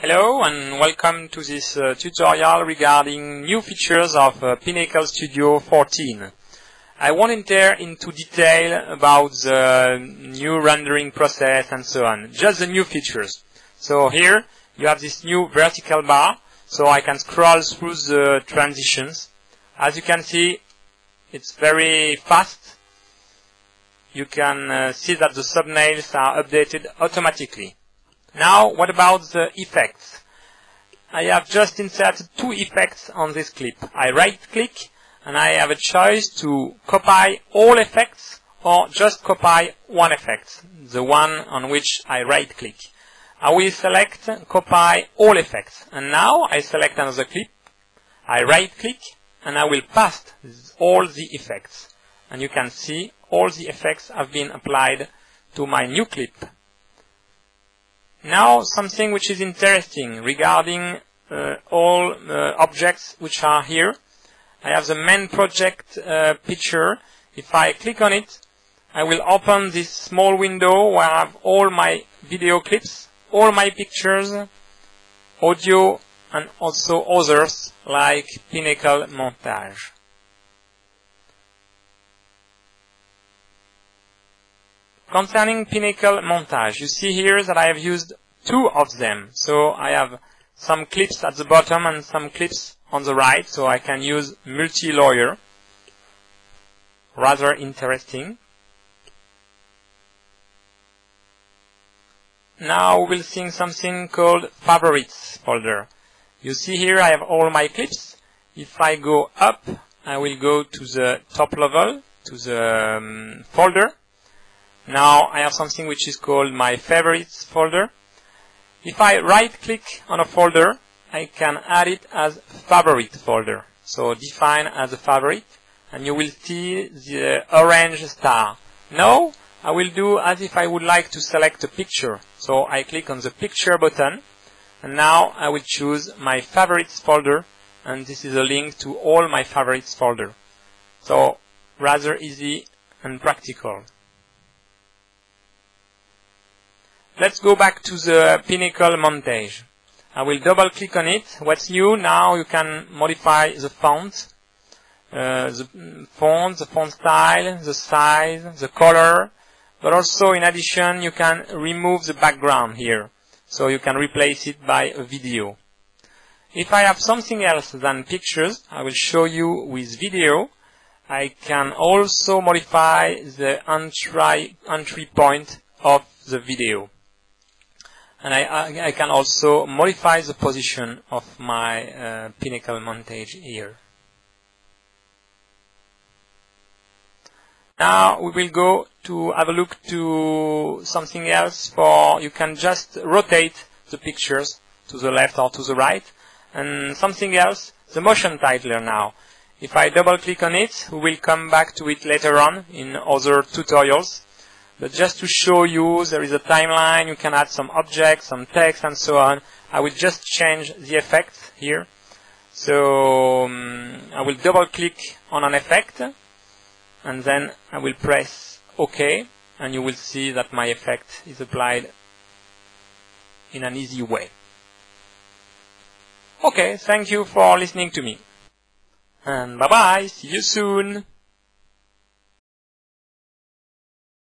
Hello and welcome to this uh, tutorial regarding new features of uh, Pinnacle Studio 14. I won't enter into detail about the new rendering process and so on, just the new features. So here you have this new vertical bar, so I can scroll through the transitions. As you can see, it's very fast. You can uh, see that the thumbnails are updated automatically. Now, what about the effects? I have just inserted two effects on this clip. I right click and I have a choice to copy all effects or just copy one effect, the one on which I right click. I will select copy all effects and now I select another clip, I right click and I will paste all the effects and you can see all the effects have been applied to my new clip. Now something which is interesting regarding uh, all uh, objects which are here. I have the main project uh, picture. If I click on it, I will open this small window where I have all my video clips, all my pictures, audio, and also others like Pinnacle Montage. Concerning Pinnacle Montage, you see here that I have used two of them. So I have some clips at the bottom and some clips on the right, so I can use multi-layer. Rather interesting. Now we'll see something called favorites folder. You see here I have all my clips. If I go up, I will go to the top level, to the um, folder, now I have something which is called my favorites folder. If I right click on a folder, I can add it as favorite folder. So define as a favorite and you will see the orange star. Now I will do as if I would like to select a picture. So I click on the picture button and now I will choose my favorites folder and this is a link to all my favorites folder. So rather easy and practical. Let's go back to the Pinnacle montage. I will double click on it. What's new now you can modify the font, uh, the font, the font style, the size, the color, but also in addition you can remove the background here. So you can replace it by a video. If I have something else than pictures, I will show you with video. I can also modify the entry, entry point of the video and I, I, can also modify the position of my uh, pinnacle montage here. Now we will go to have a look to something else for you can just rotate the pictures to the left or to the right and something else the motion titler now. If I double click on it we will come back to it later on in other tutorials but just to show you, there is a timeline, you can add some objects, some text, and so on. I will just change the effect here. So um, I will double click on an effect, and then I will press OK, and you will see that my effect is applied in an easy way. Okay, thank you for listening to me. And bye bye, see you soon!